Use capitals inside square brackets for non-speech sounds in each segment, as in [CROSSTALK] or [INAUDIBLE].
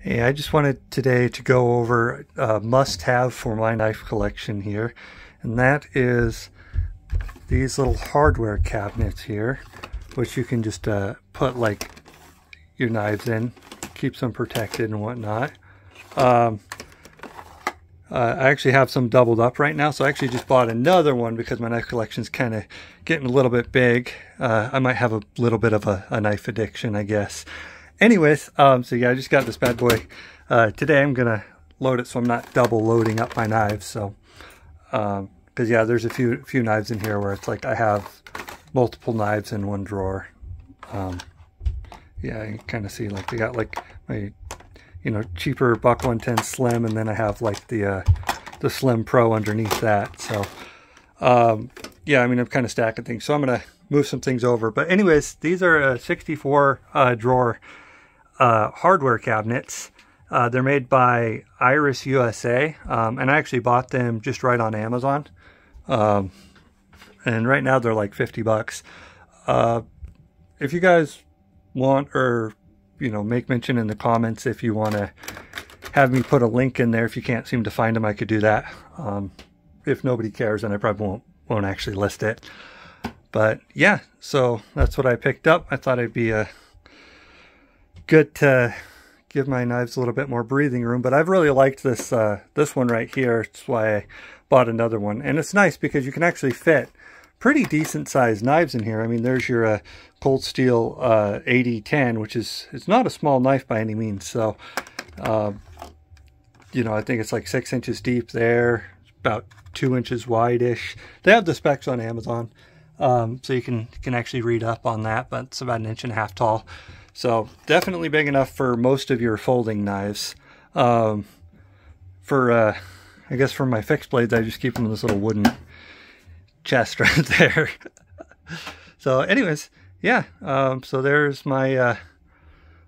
Hey, I just wanted today to go over a must-have for my knife collection here, and that is these little hardware cabinets here, which you can just uh, put like your knives in, keeps them protected and whatnot. Um, uh, I actually have some doubled up right now, so I actually just bought another one because my knife collection is kind of getting a little bit big. Uh, I might have a little bit of a, a knife addiction, I guess. Anyways, um, so yeah, I just got this bad boy. Uh, today I'm gonna load it so I'm not double loading up my knives. So, um, cause yeah, there's a few few knives in here where it's like I have multiple knives in one drawer. Um, yeah, you can kind of see like they got like my, you know, cheaper Buck 110 Slim, and then I have like the uh, the Slim Pro underneath that. So, um, yeah, I mean I'm kind of stacking things. So I'm gonna move some things over. But anyways, these are a 64 uh, drawer uh, hardware cabinets. Uh, they're made by Iris USA, um, and I actually bought them just right on Amazon. Um, and right now they're like 50 bucks. Uh, if you guys want or, you know, make mention in the comments if you want to have me put a link in there. If you can't seem to find them, I could do that. Um, if nobody cares, then I probably won't, won't actually list it. But yeah, so that's what I picked up. I thought it'd be a good to give my knives a little bit more breathing room. But I've really liked this uh, this one right here. That's why I bought another one. And it's nice because you can actually fit pretty decent sized knives in here. I mean, there's your uh, Cold Steel uh, 8010, which is it's not a small knife by any means. So, uh, you know, I think it's like six inches deep there, about two inches wide-ish. They have the specs on Amazon, um, so you can can actually read up on that. But it's about an inch and a half tall. So definitely big enough for most of your folding knives. Um, for, uh, I guess for my fixed blades, I just keep them in this little wooden chest [LAUGHS] right there. so anyways, yeah, um, so there's my uh,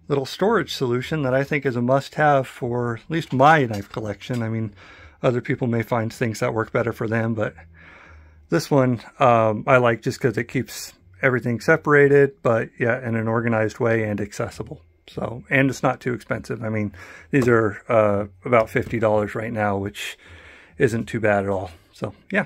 little storage solution that I think is a must-have for at least my knife collection. I mean, other people may find things that work better for them, but this one um, I like just because it keeps everything separated, but yeah, in an organized way and accessible. So, and it's not too expensive. I mean, these are uh, about $50 right now, which isn't too bad at all. So, yeah.